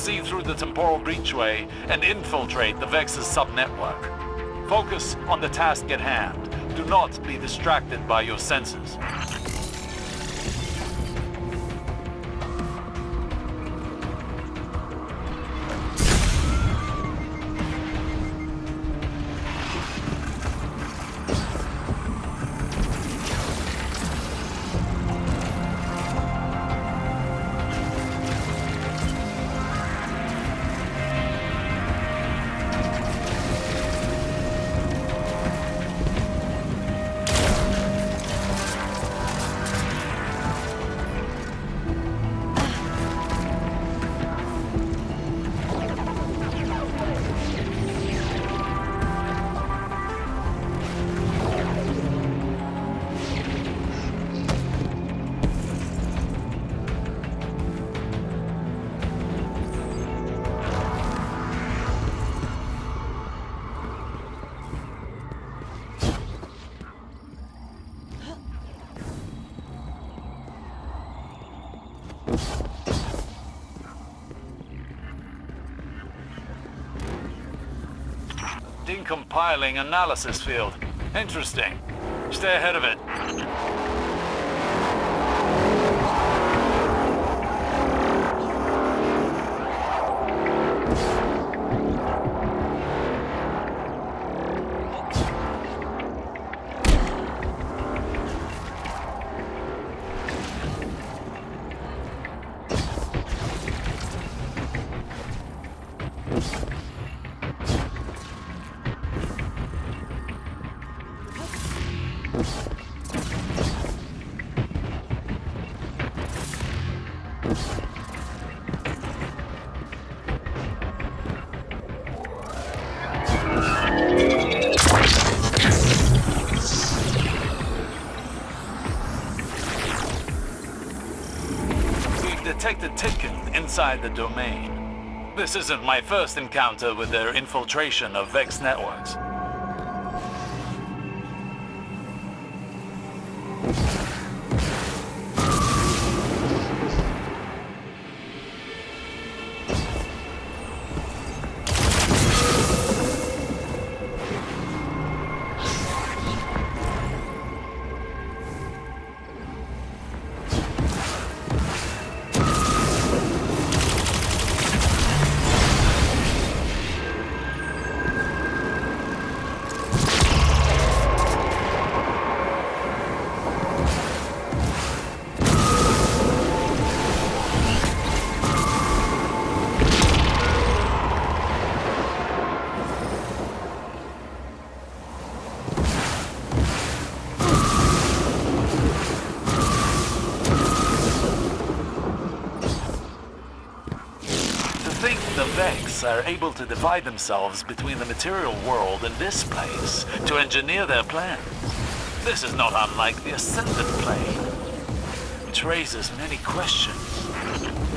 proceed through the temporal breachway and infiltrate the Vex's subnetwork. Focus on the task at hand. Do not be distracted by your senses. Decompiling analysis field. Interesting. Stay ahead of it. The domain. This isn't my first encounter with their infiltration of Vex networks. Are able to divide themselves between the material world and this place to engineer their plans. This is not unlike the Ascendant Plane, which raises many questions.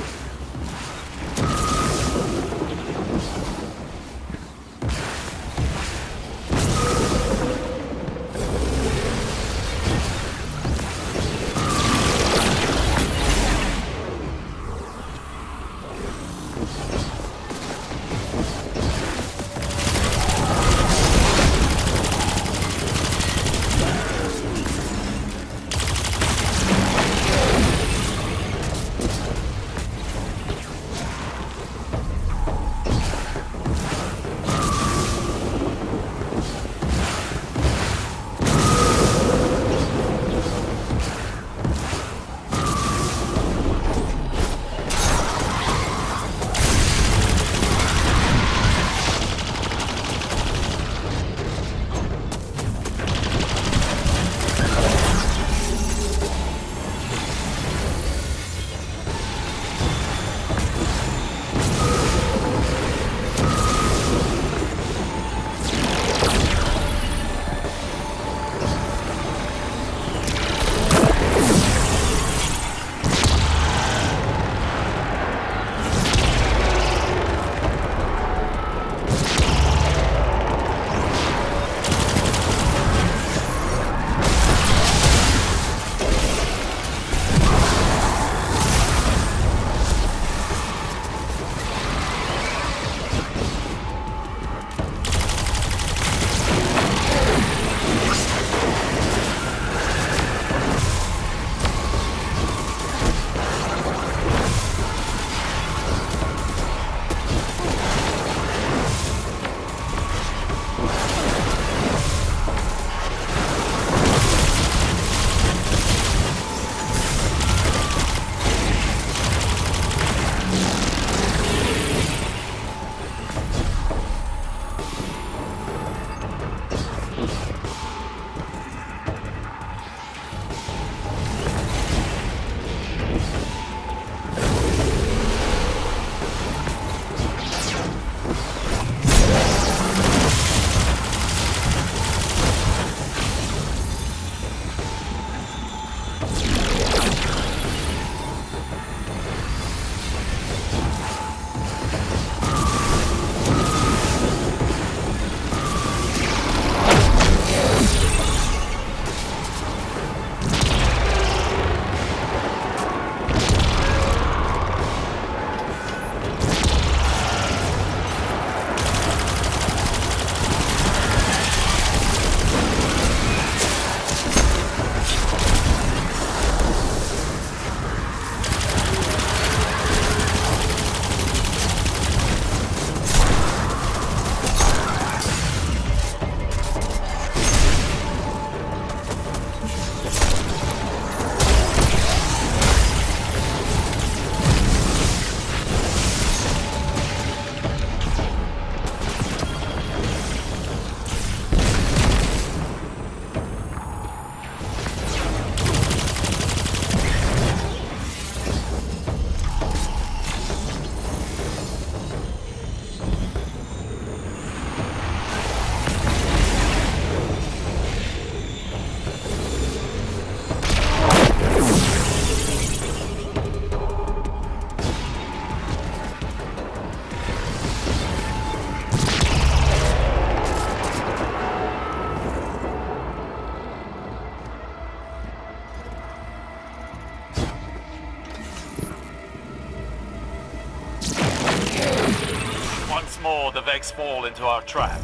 Vex fall into our trap.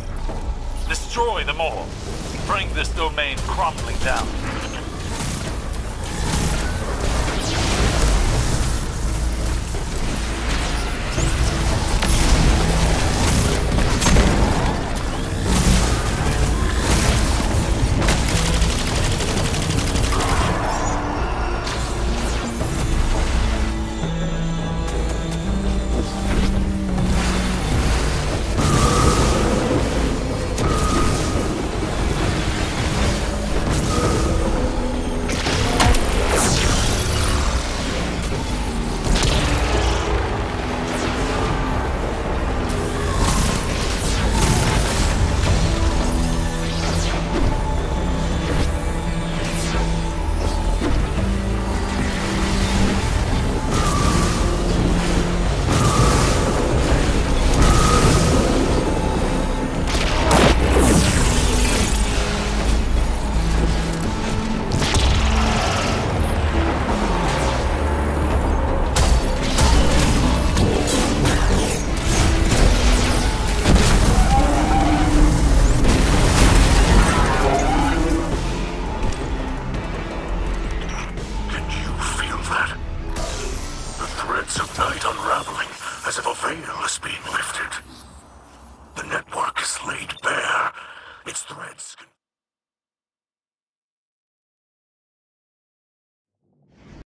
Destroy them all. Bring this domain crumbling down.